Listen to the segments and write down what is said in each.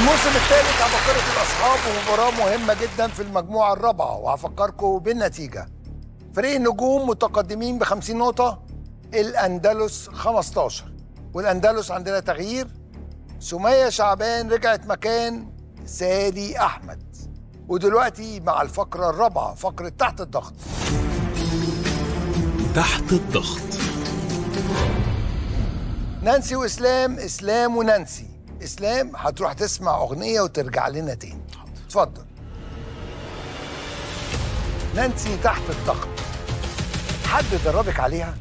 الموسم الثالث عباقرة الأصحاب ومباراة مهمة جدا في المجموعة الرابعة. وهفكركم بالنتيجة. فريق النجوم متقدمين ب 50 نقطة الأندلس 15 والأندلس عندنا تغيير. سمية شعبان رجعت مكان سادي أحمد. ودلوقتي مع الفقرة الرابعة فقرة تحت الضغط. تحت الضغط. نانسي وإسلام إسلام ونانسي. إسلام هتروح تسمع أغنية وترجع لنا تاني. اتفضل. نانسي تحت الضغط حد دربك عليها؟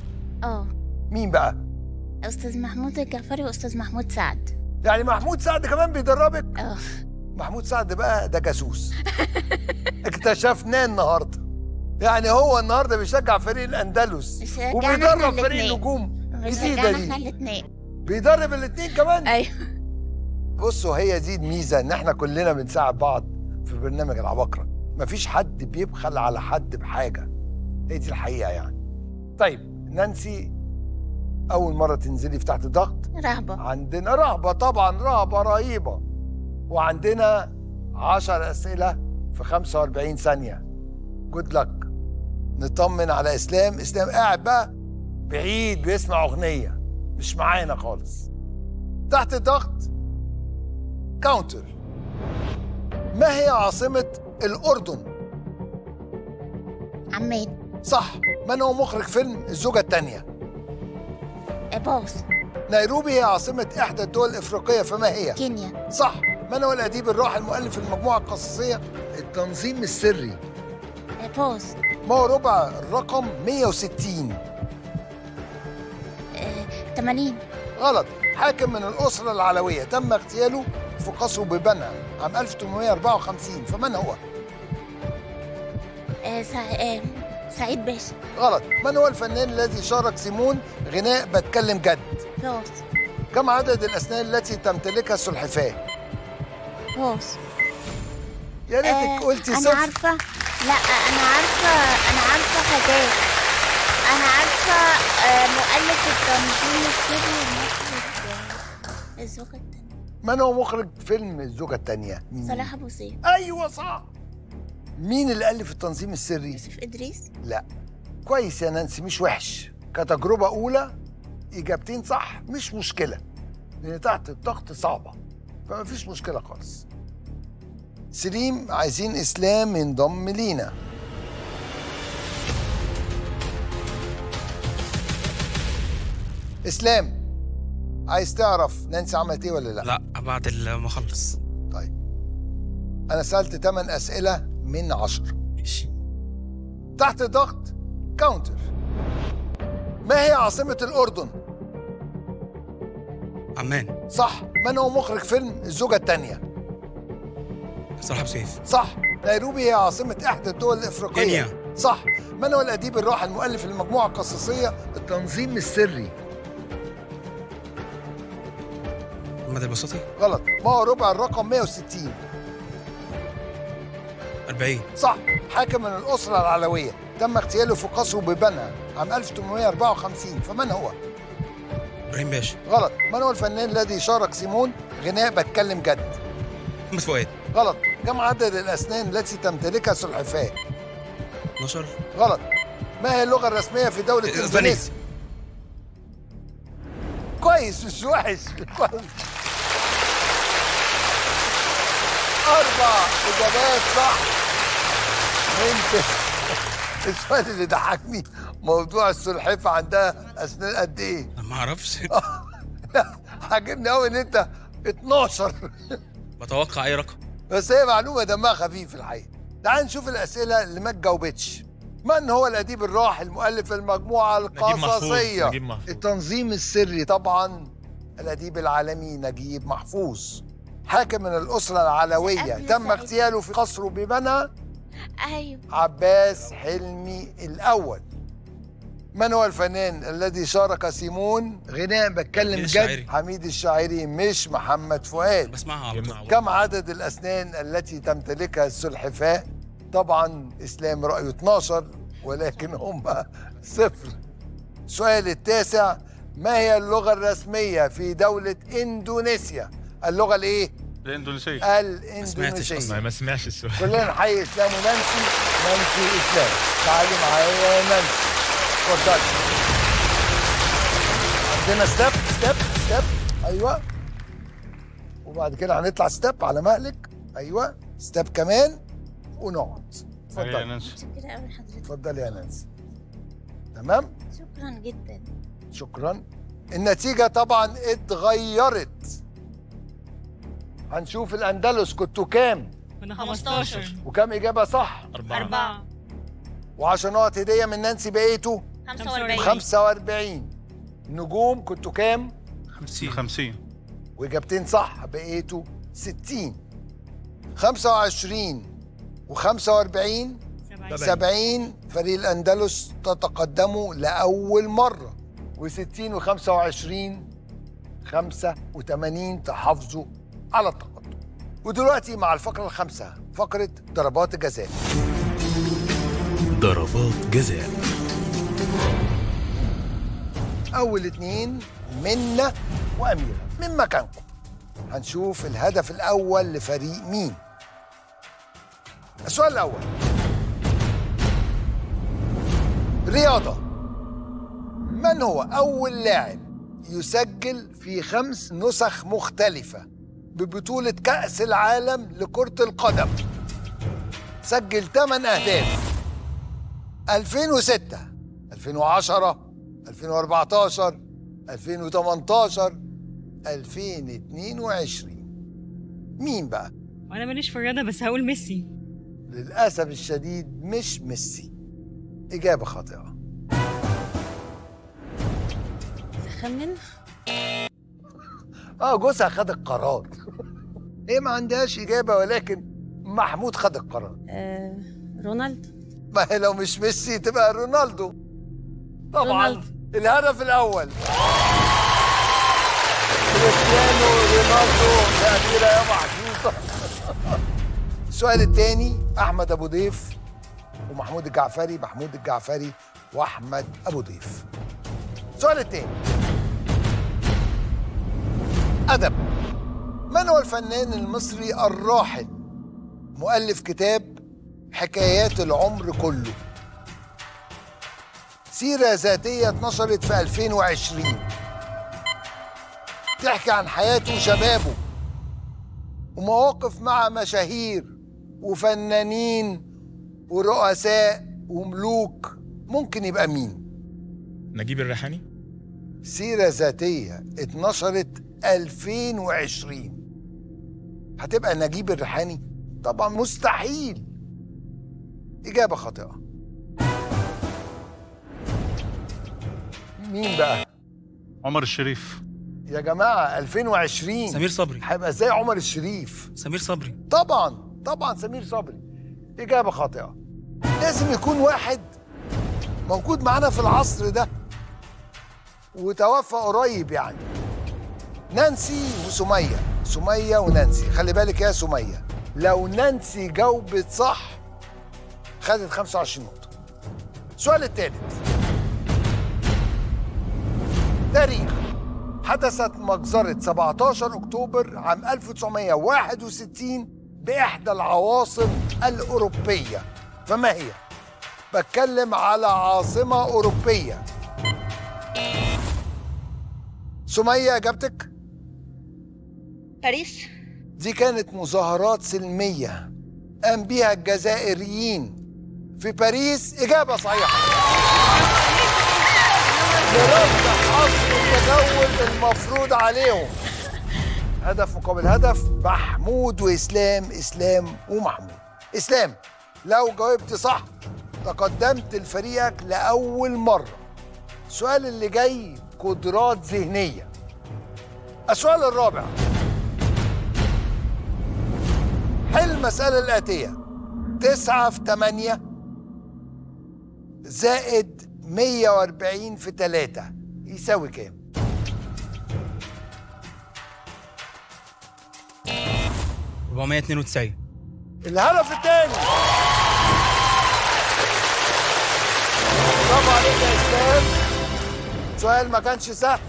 آه. مين بقى؟ أستاذ محمود الجعفري وأستاذ محمود سعد. يعني محمود سعد كمان بيدربك؟ آه. محمود سعد بقى ده جاسوس. اكتشفناه النهارده. يعني هو النهارده بيشجع فريق الأندلس. وبيدرب فريق. النجوم. جديده بيشجعنا إحنا دي الاثنين بيدرب الاثنين كمان؟ أيوه. بصوا هي دي الميزة إن إحنا كلنا بنساعد بعض في برنامج العباقرة. مفيش حد بيبخل على حد بحاجة. هي دي الحقيقة يعني. طيب نانسي أول مرة تنزلي في تحت ضغط؟ رهبة. عندنا رهبة طبعا رهبة رهيبة. وعندنا عشر أسئلة في 45 ثانية. جود لك نطمن على إسلام. إسلام قاعد بقى بعيد بيسمع أغنية. مش معانا خالص. تحت ضغط counter ما هي عاصمة الأردن؟ عمان. صح من هو مخرج فيلم الزوجة الثانية؟ pass نيروبي هي عاصمة إحدى الدول الإفريقية فما هي؟ كينيا. صح من هو الأديب الراحل المؤلف المجموعة القصصية؟ التنظيم السري. باص ما هو ربع الرقم؟ 160 آه، 80 غلط حاكم من الأسرة العلوية. تم اغتياله في قصره ببنها عام 1854 فمن هو؟ آه، سع- آه، سعيد باشا. غلط. من هو الفنان الذي شارك سيمون غناء بتكلم جد؟ باص كم عدد الأسنان التي تمتلكها السلحفاة؟ باص يا ريتك قلتي أنا صفر. عارفة. لا أنا عارفة أنا عارفة حاجات أنا عارفة آه، مؤلف التنظيم السري آه، الزوجة التانية. من هو مخرج فيلم الزوجة الثانية؟ صلاح أبو سيف أيوة صح. مين اللي ألف التنظيم السري؟ يوسف إدريس. لا. كويس يا نانسي مش وحش. كتجربة أولى إجابتين صح مش مشكلة. لأن تحت الضغط صعبة. فما فيش مشكلة خالص. سليم عايزين إسلام ينضم لينا. إسلام عايز تعرف نانسي عملت إيه ولا لا؟ لا. بعد ما اخلص طيب. أنا سألت 8 أسئلة من 10 ماشي. تحت ضغط كاونتر ما هي عاصمة الأردن؟ عمان. صح. من هو مخرج فيلم الزوجة الثانية؟ صلاح سيف صح. نيروبي هي عاصمة إحدى الدول الإفريقية. كينيا. صح. من هو الأديب الراحل المؤلف المجموعة القصصية؟ التنظيم السري؟ محمد البساطي غلط. ما هو ربع الرقم 160 40 صح. حاكم من الأسرة العلوية. تم اغتياله في قصره ببنها عام 1854 فمن هو؟ إبراهيم باشا. غلط. من هو الفنان الذي شارك سيمون غناء بتكلم جد؟ محمد فؤاد. غلط. كم عدد الأسنان التي تمتلكها السلحفاة؟ 12 غلط. ما هي اللغة الرسمية في دولة إسبانيا. إندونيسيا؟ كويس. مش وحش. كويس أربع إجابات صح أنت. السؤال اللي ضحكني موضوع السلحفة عندها أسنان قد إيه؟ ما أعرفش. عاجبني قوي إن أنت 12 بتوقع أي رقم؟ بس هي معلومة دمها خفيف الحقيقة. تعال نشوف الأسئلة اللي ما تجاوبتش. من هو الأديب الراحل مؤلف المجموعة محفوظ، القصصية؟ نجيب محفوظ. التنظيم السري طبعا. الأديب العالمي نجيب محفوظ. حاكم من الأسرة العلوية تم سعيد. اغتياله في قصره ببنها أيوه عباس حلمي الأول من هو الفنان الذي شارك سيمون غناء بتكلم حميد جد. حميد الشاعري مش محمد فؤاد بسمعها كم عدد الأسنان التي تمتلكها السلحفاة؟ طبعا إسلام رأيه 12 ولكن هم صفر السؤال التاسع ما هي اللغة الرسمية في دولة إندونيسيا؟ اللغة الإيه؟ الإندونيسية. سمعتش الاندونيسيه. ما سمعش السؤال. كلنا نحيي إسلام ونانسي نانسي إسلام. تعالي معايا يا نانسي اتفضلي عندنا step step step أيوه. وبعد كده هنطلع step على مهلك أيوه. step كمان ونقعد. هيا يا اتفضلي نانسي. متشكرة أوي لحضرتك. اتفضلي يا نانسي. تمام؟ شكرا جدا. شكرا. النتيجة طبعا اتغيرت. هنشوف الأندلس كنتوا كام؟ كنا 15. 15 وكام إجابة صح؟ أربعة. أربعة. وعشان نقط هدية من نانسي بقيتوا؟ 45 45 نجوم كنتوا كام؟ 50 50 وإجابتين صح بقيتوا 60 25 و45 70 فريق الأندلس تتقدموا لأول مرة. و60 و25 85 تحافظوا على التقدم. ودلوقتي مع الفقرة الخامسة فقرة ضربات الجزاء ضربات جزاء. أول اتنين منا وأميرة من مكانكم. هنشوف الهدف الأول لفريق مين. السؤال الأول. رياضة. من هو أول لاعب يسجل في خمس نسخ مختلفة؟ ببطولة كأس العالم لكرة القدم. سجل 8 أهداف. 2006 2010 2014 2018 2022 مين بقى؟ وأنا ماليش في الرياضة بس هقول ميسي. للأسف الشديد مش ميسي. إجابة خاطئة. خمن آه جوزها خد القرار. هي ما عندهاش إجابة ولكن محمود خد القرار. آه، رونالد ما هي لو مش ميسي تبقى رونالدو. طبعا رونالدو. الهدف الأول. كريستيانو رونالدو تأثيرة يا محظوظة السؤال الثاني أحمد أبو ضيف ومحمود الجعفري محمود الجعفري وأحمد أبو ضيف. السؤال الثاني. أدب من هو الفنان المصري الراحل؟ مؤلف كتاب حكايات العمر كله. سيرة ذاتية اتنشرت في 2020 تحكي عن حياته وشبابه ومواقف مع مشاهير وفنانين ورؤساء وملوك. ممكن يبقى مين؟ نجيب الريحاني؟ سيرة ذاتية اتنشرت 2020 هتبقى نجيب الريحاني؟ طبعا مستحيل. إجابة خاطئة. مين بقى؟ عمر الشريف. يا جماعة 2020 سمير صبري. هيبقى إزاي عمر الشريف؟ سمير صبري. طبعا طبعا سمير صبري. إجابة خاطئة. لازم يكون واحد موجود معانا في العصر ده وتوفى قريب يعني. نانسي وسمية. سمية ونانسي. خلي بالك يا سمية لو نانسي جاوبت صح خدت 25 نقطة. السؤال الثالث تاريخ. حدثت مجزرة 17 أكتوبر عام 1961 بإحدى العواصم الأوروبية. فما هي؟ بتكلم على عاصمة أوروبية. سمية إجابتك؟ باريس؟ دي كانت مظاهرات سلمية. قام بيها الجزائريين في باريس. إجابة صحيحة. لرد حظر التجول المفروض عليهم. هدف مقابل هدف محمود وإسلام إسلام ومحمود. إسلام لو جاوبت صح تقدمت لفريقك لأول مرة. السؤال اللي جاي قدرات ذهنية. السؤال الرابع. حل المسألة الآتية. تسعة في تمانية زائد مية وأربعين في تلاتة. يساوي كام؟ أربعمية اتنين وتسعين. الهدف الثاني. برافو عليك يا اسلام سؤال ما كانش سهل.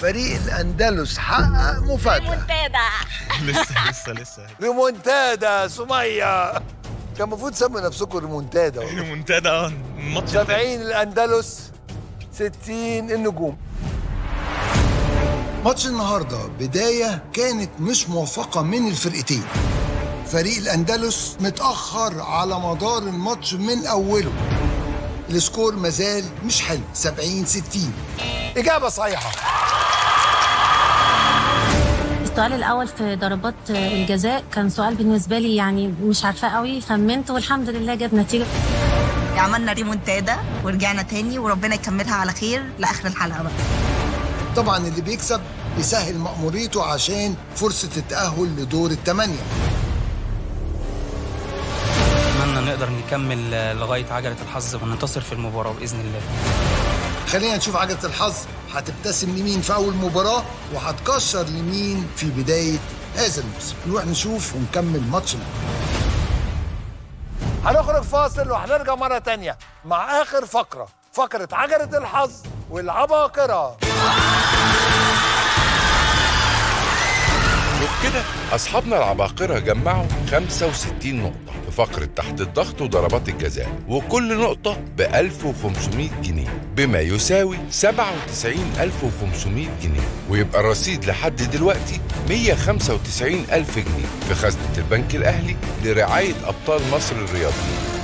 فريق الأندلس حقق مفاجأة. منتدى لسه لسه لسه. ريمونتادا سمية. كان المفروض تسموا نفسكم ريمونتادا. منتدى آه الماتش 70 الأندلس 60 النجوم. ماتش النهارده بداية كانت مش موفقة من الفرقتين. فريق الأندلس متأخر على مدار الماتش من أوله. السكور مازال مش حلو 70 60 إجابة صحيحة. السؤال الأول في ضربات الجزاء كان سؤال بالنسبة لي يعني مش عارفاه قوي خمنت والحمد لله جاب نتيجة. عملنا ريمونتادا ورجعنا تاني وربنا يكملها على خير لآخر الحلقة بقى. طبعا اللي بيكسب بيسهل مأموريته عشان فرصة التأهل لدور الثمانية أتمنى نقدر نكمل لغاية عجلة الحظ وننتصر في المباراة بإذن الله. خلينا نشوف عجلة الحظ. هتبتسم لمين في أول مباراة وهتكشر لمين في بداية هذا الموسم. نروح نشوف ونكمل ماتشنا هنخرج فاصل وهنرجع مرة تانية مع آخر فقرة فقرة عجلة الحظ والعباقرة. وبكده أصحابنا العباقرة جمعوا 65 نقطة. فقرة تحت الضغط وضربات الجزاء وكل نقطة ب 1500 جنيه. بما يساوي 97500 جنيه ويبقى الرصيد لحد دلوقتي 195000 جنيه. في خزنة البنك الأهلي لرعاية أبطال مصر الرياضيين